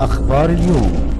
أخبار اليوم.